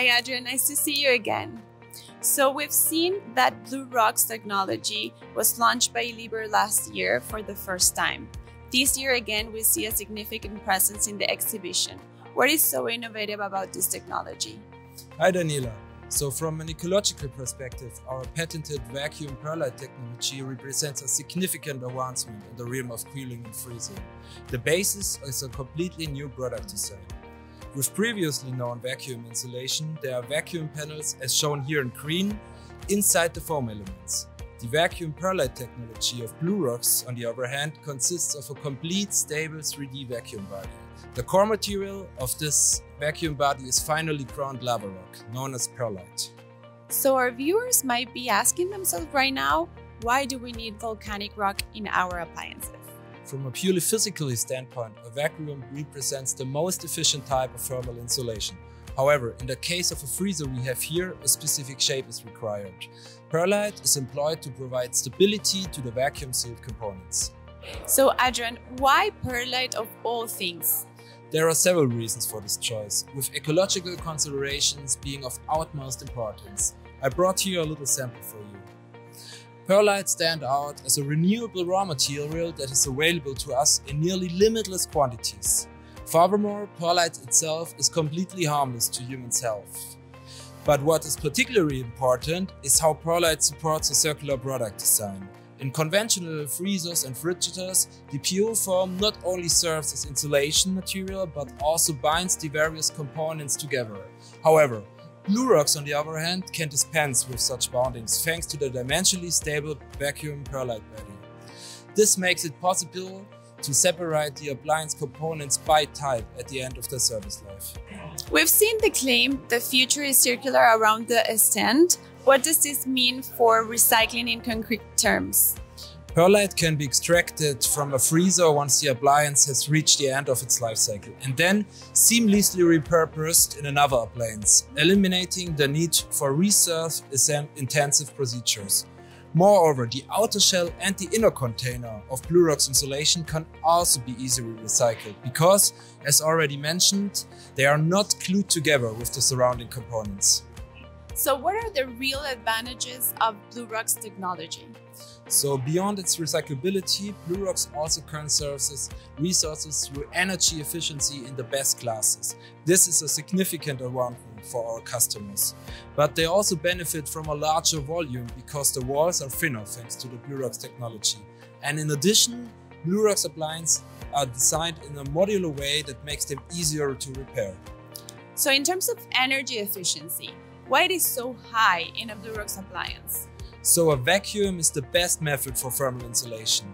Hi, Adrian. Nice to see you again. So, we've seen that BluRoX technology was launched by Liebherr last year for the first time. This year, again, we see a significant presence in the exhibition. What is so innovative about this technology? Hi, Daniela. So, from an ecological perspective, our patented vacuum perlite technology represents a significant advancement in the realm of cooling and freezing. The basis is a completely new product design. With previously known vacuum insulation, there are vacuum panels as shown here in green inside the foam elements. The vacuum perlite technology of BluRoX, on the other hand, consists of a complete stable 3D vacuum body. The core material of this vacuum body is finely ground lava rock, known as perlite. So, our viewers might be asking themselves right now why do we need volcanic rock in our appliances? From a purely physical standpoint, a vacuum represents the most efficient type of thermal insulation. However, in the case of a freezer we have here, a specific shape is required. Perlite is employed to provide stability to the vacuum sealed components. So, Adrian, why perlite of all things? There are several reasons for this choice, with ecological considerations being of utmost importance. I brought here a little sample for you. Perlite stand out as a renewable raw material that is available to us in nearly limitless quantities. Furthermore, perlite itself is completely harmless to human's health. But what is particularly important is how perlite supports a circular product design. In conventional freezers and refrigerators, the PU foam not only serves as insulation material but also binds the various components together. However, BluRoX, on the other hand, can dispense with such bondings thanks to the dimensionally stable vacuum perlite body. This makes it possible to separate the appliance components by type at the end of their service life. We've seen the claim the future is circular around the stand. What does this mean for recycling in concrete terms? Perlite can be extracted from a freezer once the appliance has reached the end of its life cycle and then seamlessly repurposed in another appliance, eliminating the need for research intensive procedures. Moreover, the outer shell and the inner container of BluRoX insulation can also be easily recycled because, as already mentioned, they are not glued together with the surrounding components. So, what are the real advantages of BluRoX technology? So beyond its recyclability, BluRoX also conserves resources through energy efficiency in the best classes. This is a significant advantage for our customers. But they also benefit from a larger volume because the walls are thinner thanks to the BluRoX technology. And in addition, BluRoX appliances are designed in a modular way that makes them easier to repair. So in terms of energy efficiency, why it is so high in a BluRoX appliance? So a vacuum is the best method for thermal insulation.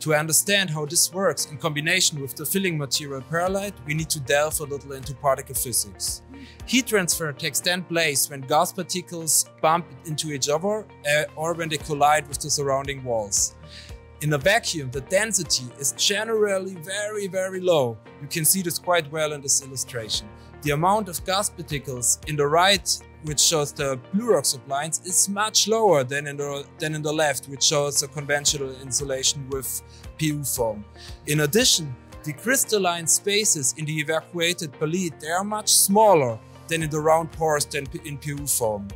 To understand how this works in combination with the filling material perlite, we need to delve a little into particle physics. Heat transfer takes then place when gas particles bump into each other uh, or when they collide with the surrounding walls. In a vacuum, the density is generally very, very low. You can see this quite well in this illustration. The amount of gas particles in the right which shows the BluRoX appliance, is much lower than in the than in the left, which shows a conventional insulation with PU foam. In addition, the crystalline spaces in the evacuated perlite they are much smaller than in the round pores than in PU foam.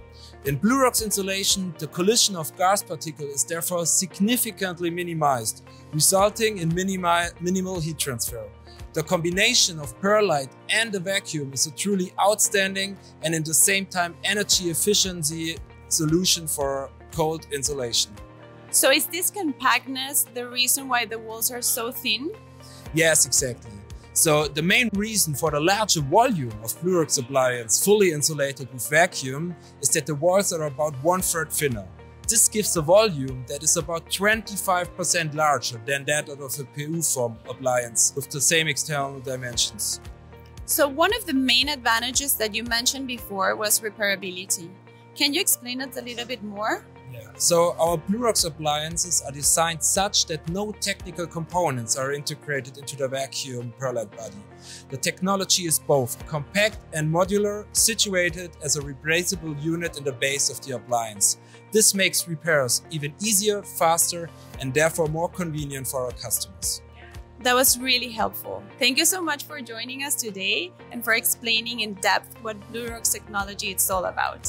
In BluRoX insulation, the collision of gas particles is therefore significantly minimized, resulting in minimal heat transfer. The combination of perlite and the vacuum is a truly outstanding and in the same time energy efficiency solution for cold insulation. So is this compactness the reason why the walls are so thin? Yes, exactly. So the main reason for the larger volume of BluRoX appliance fully insulated with vacuum is that the walls are about one third thinner. This gives a volume that is about 25% larger than that of a PU foam appliance with the same external dimensions. So one of the main advantages that you mentioned before was repairability. Can you explain it a little bit more? Yeah. So our BluRoX appliances are designed such that no technical components are integrated into the vacuum perlite body. The technology is both compact and modular, situated as a replaceable unit in the base of the appliance. This makes repairs even easier, faster, and therefore more convenient for our customers. That was really helpful. Thank you so much for joining us today and for explaining in depth what BluRoX technology is all about.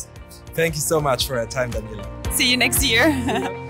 Thank you so much for your time, Daniela. See you next year.